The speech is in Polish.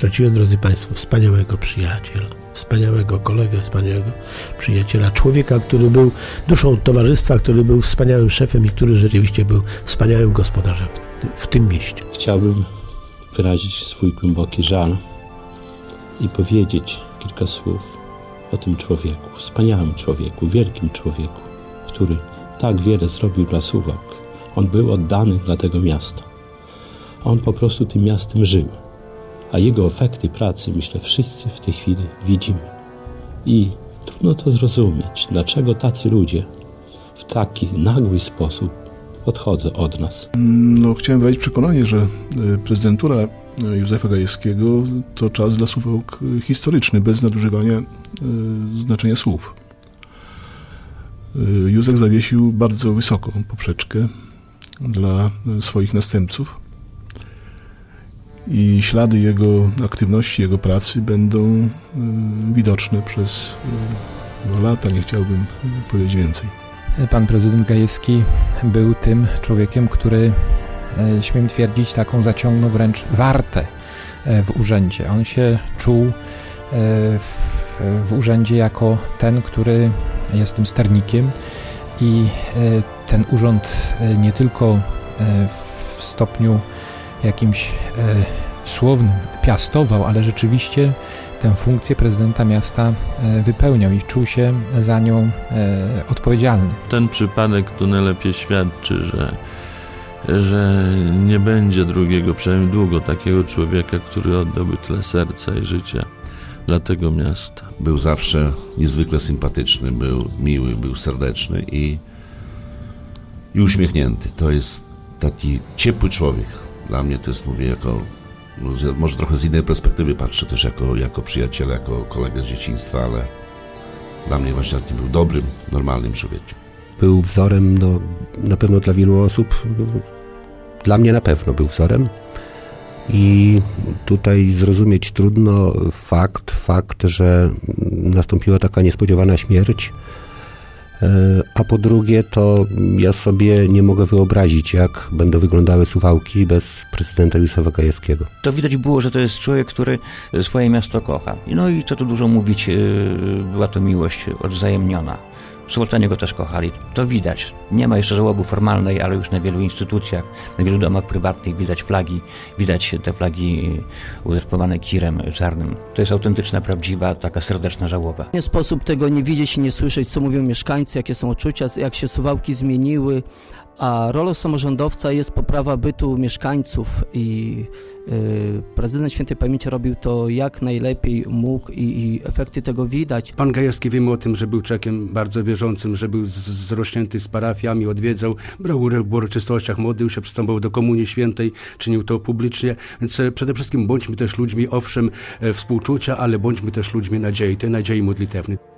Straciłem, drodzy Państwo, wspaniałego przyjaciela, wspaniałego kolegę, wspaniałego przyjaciela, człowieka, który był duszą towarzystwa, który był wspaniałym szefem i który rzeczywiście był wspaniałym gospodarzem w, w tym mieście. Chciałbym wyrazić swój głęboki żal i powiedzieć kilka słów o tym człowieku, wspaniałym człowieku, wielkim człowieku, który tak wiele zrobił dla Suwałk. On był oddany dla tego miasta. On po prostu tym miastem żył, a jego efekty pracy, myślę, wszyscy w tej chwili widzimy. I trudno to zrozumieć, dlaczego tacy ludzie w taki nagły sposób odchodzą od nas. No, chciałem wyrazić przekonanie, że y, prezydentura Józefa Gajewskiego to czas dla Suwałk historyczny, bez nadużywania znaczenia słów. Józef zawiesił bardzo wysoką poprzeczkę dla swoich następców i ślady jego aktywności, jego pracy będą y, widoczne przez y, lata, nie chciałbym powiedzieć więcej. Pan prezydent Gajewski był tym człowiekiem, który, e, śmiem twierdzić, taką zaciągnął wręcz wartę e, w urzędzie. On się czuł e, w urzędzie jako ten, który jest tym sternikiem i ten urząd nie tylko w stopniu jakimś słownym piastował, ale rzeczywiście tę funkcję prezydenta miasta e, wypełniał i czuł się za nią e, odpowiedzialny. Ten przypadek tu najlepiej świadczy, że, że nie będzie drugiego, przynajmniej długo, takiego człowieka, który oddałby tyle serca i życia dla tego miasta. Był zawsze niezwykle sympatyczny, był miły, był serdeczny i, i uśmiechnięty. To jest taki ciepły człowiek. Dla mnie to jest, mówię, jako no, może trochę z innej perspektywy patrzę też jako, jako przyjaciel, jako kolega z dzieciństwa, ale dla mnie właśnie taki był dobrym, normalnym człowiekiem. Był wzorem no, na pewno dla wielu osób. Dla mnie na pewno był wzorem. I tutaj zrozumieć trudno fakt, fakt, że nastąpiła taka niespodziewana śmierć a po drugie, to ja sobie nie mogę wyobrazić, jak będą wyglądały suwałki bez prezydenta Józefa Gajewskiego. To widać było, że to jest człowiek, który swoje miasto kocha. No i co tu dużo mówić, e, była to miłość odwzajemniona. Sułtanie go też kochali. To widać. Nie ma jeszcze żałoby formalnej, ale już na wielu instytucjach, na wielu domach prywatnych widać flagi, widać te flagi uzurpowane kirem czarnym. To jest autentyczna, prawdziwa, taka serdeczna żałoba. Nie sposób tego nie widzieć i nie słyszeć, co mówią mieszkańcy, jakie są odczucia, jak się suwałki zmieniły, a rolą samorządowca jest poprawa bytu mieszkańców i y, prezydent świętej pamięci robił to jak najlepiej mógł i, i, efekty tego widać. Pan Gajewski wiemy o tym, że był człowiekiem bardzo wierzącym, że był zrośnięty z parafiami, odwiedzał, brał udział w uroczystościach, modlił się, przystępował do Komunii Świętej, czynił to publicznie, więc e, przede wszystkim bądźmy też ludźmi, owszem, e, współczucia, ale bądźmy też ludźmi nadziei, tej nadziei modlitewnej.